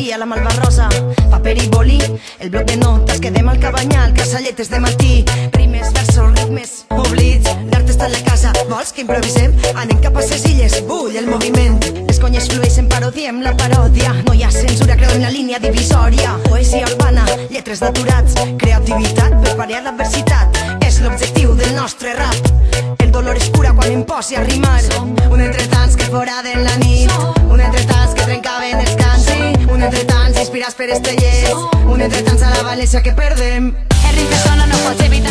envia la malvarrosa Paper i boli, el bloc de notes Quedem al cabanyal, casalletes de matí. Rimes, versos, ritmes, oblits L'art està a la casa, vols que improvisem? Anem cap a ses illes, bull el moviment. Les conyes flueixen, parodiem la paròdia. No hi ha censura, creu en la línia divisòria. Poesia urbana, lletres naturats Creativitat per pariar l'adversitat. És l'objectiu del nostre rap. El dolor es cura quan em posi a rimar per estellers Un entretants a la València que perdem. El ritme sona, no pots evitar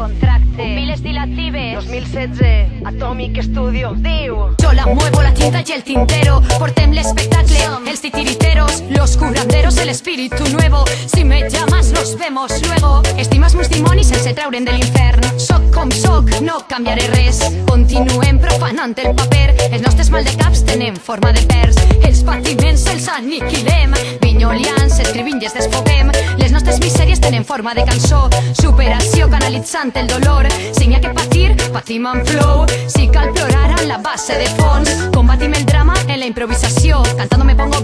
contracte. Un mil estilatives 2016, Atomic Studio. Diu. Yo la muevo la tinta y el tintero. Portem l'espectacle, els titiriteros Los curanderos, el espíritu nuevo. Si me llamas nos vemos luego. Estimes meus dimonis sense treure'n de l'infern Soc com soc, no canviaré res. Continuem profanant el paper. Els nostres maldecaps tenen forma de pers. Els patiments els aniquilem. Vinyolians, escrivint i es desfoguem Nostres misèries tenen forma de cançó Superació canalitzant el dolor. Si n'hi ha que patir, patim amb flow. Si cal plorar en la base de fons Combatim el drama en la improvisació Cantando me pongo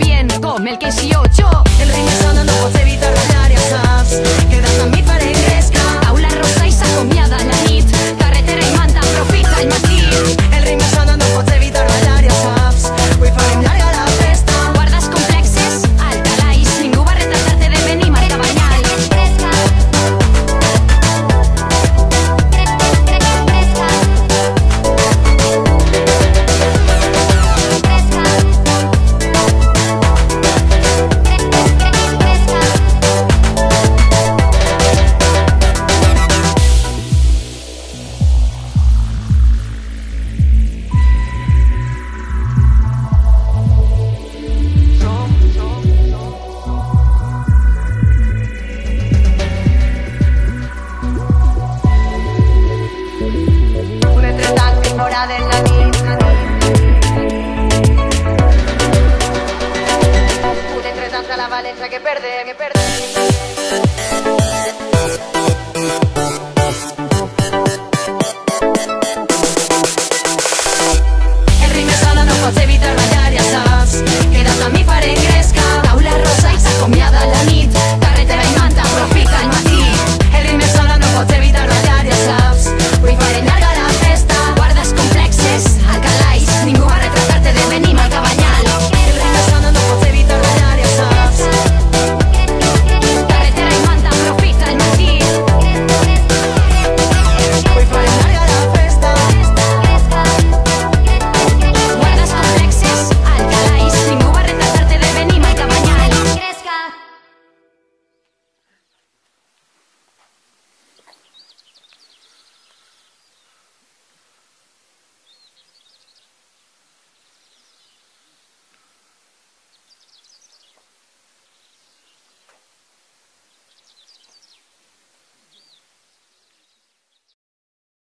Valencia que perde, que perde.